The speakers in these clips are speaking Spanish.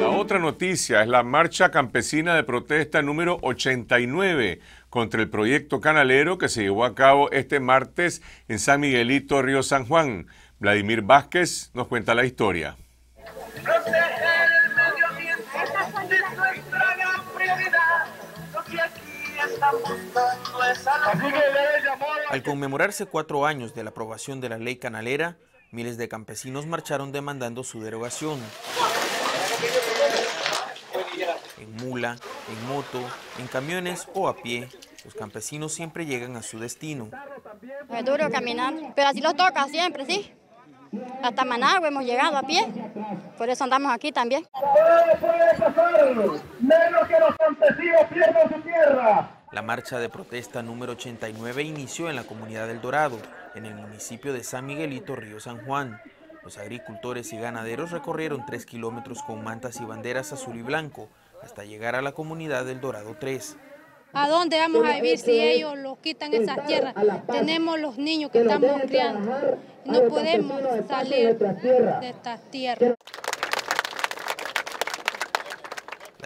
La otra noticia es la marcha campesina de protesta número 89 contra el proyecto canalero que se llevó a cabo este martes en San Miguelito, Río San Juan. Vladimir Vázquez nos cuenta la historia. Al conmemorarse cuatro años de la aprobación de la ley canalera, miles de campesinos marcharon demandando su derogación. En mula, en moto, en camiones o a pie, los campesinos siempre llegan a su destino. Es duro caminar, pero así lo toca siempre, sí. Hasta Managua hemos llegado a pie, por eso andamos aquí también. menos que los campesinos pierdan su tierra. La marcha de protesta número 89 inició en la comunidad del Dorado, en el municipio de San Miguelito, Río San Juan. Los agricultores y ganaderos recorrieron tres kilómetros con mantas y banderas azul y blanco hasta llegar a la comunidad del Dorado 3. ¿A dónde vamos a vivir si ellos los quitan esas tierras? Tenemos los niños que estamos criando. No podemos salir de estas tierras.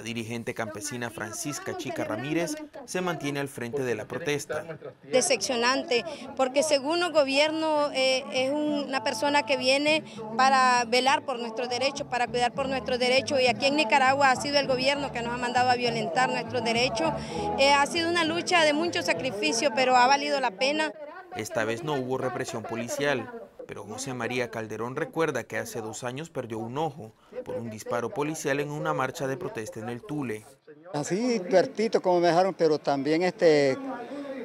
La dirigente campesina Francisca Chica Ramírez se mantiene al frente de la protesta. Decepcionante, porque según el gobierno eh, es una persona que viene para velar por nuestros derechos, para cuidar por nuestros derechos y aquí en Nicaragua ha sido el gobierno que nos ha mandado a violentar nuestros derechos. Eh, ha sido una lucha de mucho sacrificio, pero ha valido la pena. Esta vez no hubo represión policial, pero José María Calderón recuerda que hace dos años perdió un ojo por un disparo policial en una marcha de protesta en el Tule. Así, tuertito como me dejaron, pero también este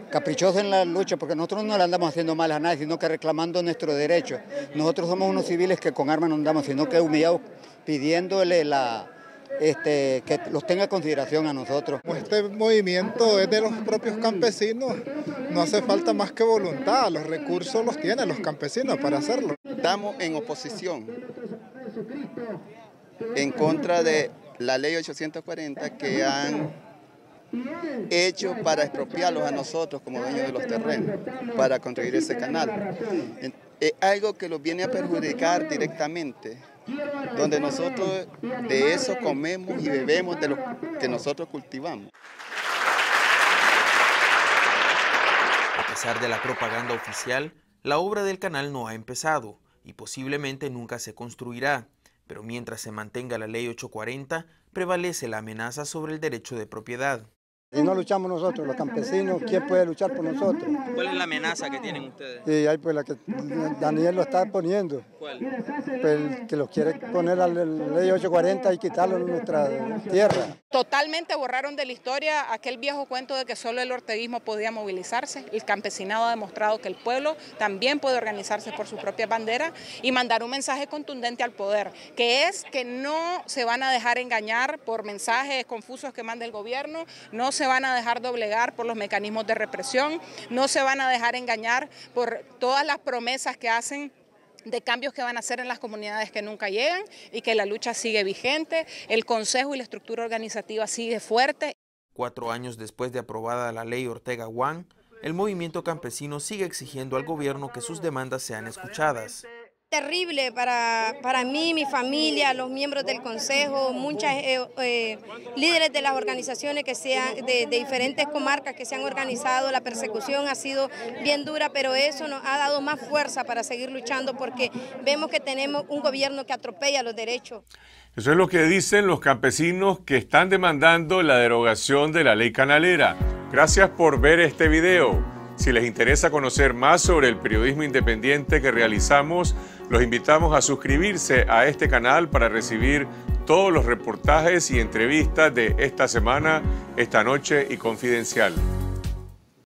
caprichoso en la lucha, porque nosotros no le andamos haciendo mal a nadie, sino que reclamando nuestros derechos. Nosotros somos unos civiles que con armas no andamos, sino que humillados pidiéndole la, este, que los tenga en consideración a nosotros. Este movimiento es de los propios campesinos, no hace falta más que voluntad, los recursos los tienen los campesinos para hacerlo. Estamos en oposición en contra de la ley 840 que han hecho para expropiarlos a nosotros como dueños de los terrenos, para construir ese canal. Es algo que los viene a perjudicar directamente donde nosotros de eso comemos y bebemos de lo que nosotros cultivamos. Pesar de la propaganda oficial, la obra del canal no ha empezado y posiblemente nunca se construirá, pero mientras se mantenga la ley 840, prevalece la amenaza sobre el derecho de propiedad. Si no luchamos nosotros, los campesinos, ¿quién puede luchar por nosotros? ¿Cuál es la amenaza que tienen ustedes? Sí, hay pues la que Daniel lo está poniendo. ¿Cuál? Pues, que lo quiere poner a la ley 840 y quitarlo de nuestra tierra. Totalmente borraron de la historia aquel viejo cuento de que solo el orteguismo podía movilizarse. El campesinado ha demostrado que el pueblo también puede organizarse por su propia bandera y mandar un mensaje contundente al poder, que es que no se van a dejar engañar por mensajes confusos que manda el gobierno, no se van a dejar doblegar por los mecanismos de represión, no se van a dejar engañar por todas las promesas que hacen de cambios que van a hacer en las comunidades que nunca llegan y que la lucha sigue vigente, el Consejo y la estructura organizativa sigue fuerte. Cuatro años después de aprobada la ley Ortega Juan, el movimiento campesino sigue exigiendo al gobierno que sus demandas sean escuchadas terrible para, para mí, mi familia, los miembros del consejo, muchos eh, eh, líderes de las organizaciones que sean de, diferentes comarcas que se han organizado. La persecución ha sido bien dura, pero eso nos ha dado más fuerza para seguir luchando porque vemos que tenemos un gobierno que atropella los derechos. Eso es lo que dicen los campesinos que están demandando la derogación de la ley canalera. Gracias por ver este video. Si les interesa conocer más sobre el periodismo independiente que realizamos, los invitamos a suscribirse a este canal para recibir todos los reportajes y entrevistas de esta semana, esta noche y confidencial.